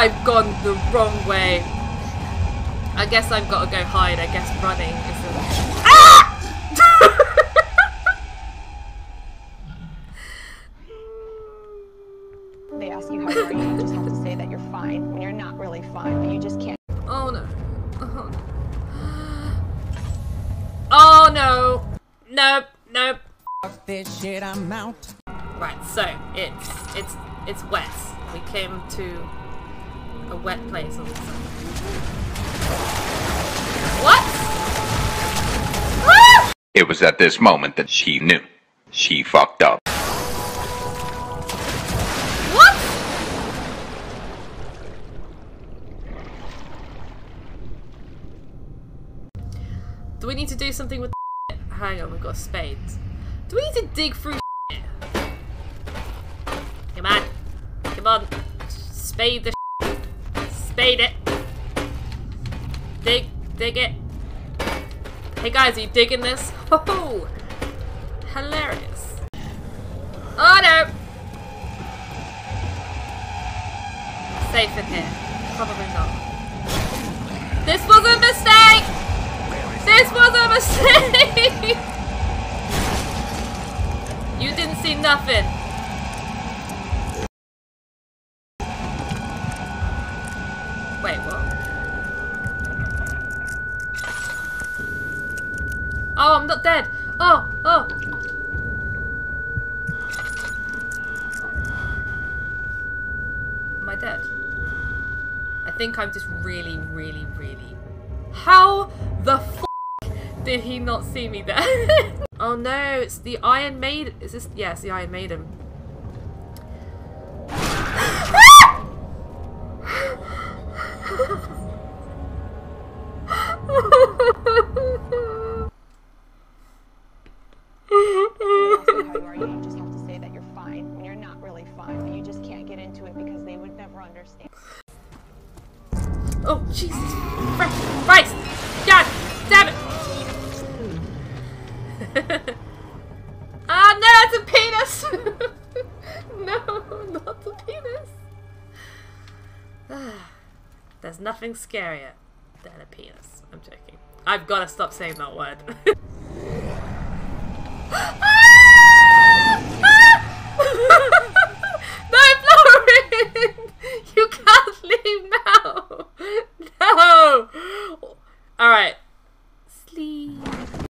I've gone the wrong way. I guess I've got to go hide. I guess running isn't. Ah! They ask you how you are, you just have to say that you're fine when you're not really fine, but you just can't. oh no. Oh no. Oh no. Nope. Nope. Fuck this shit, I'm out. Right. So it's it's it's wet. We came to a wet place all of a sudden. What? Ah! It was at this moment that she knew. She fucked up. What? Do we need to do something with the Hang on, we've got spades. Do we need to dig through Come on. Come on. Spade the Spade it. Dig. Dig it. Hey guys, are you digging this? Oh, hilarious. Oh no! Safe in here. Probably not. This was a mistake! This was a mistake! you didn't see nothing. Oh, I'm not dead. Oh, oh. Am I dead? I think I'm just really, really, really. How the f did he not see me there? oh no, it's the Iron Maiden. Is this? Yes, the Iron Maiden. Get into it because they would never understand. Oh, Jesus. Christ. God damn it. Ah, no, it's a penis. no, not the penis. There's nothing scarier than a penis. I'm joking. I've got to stop saying that word.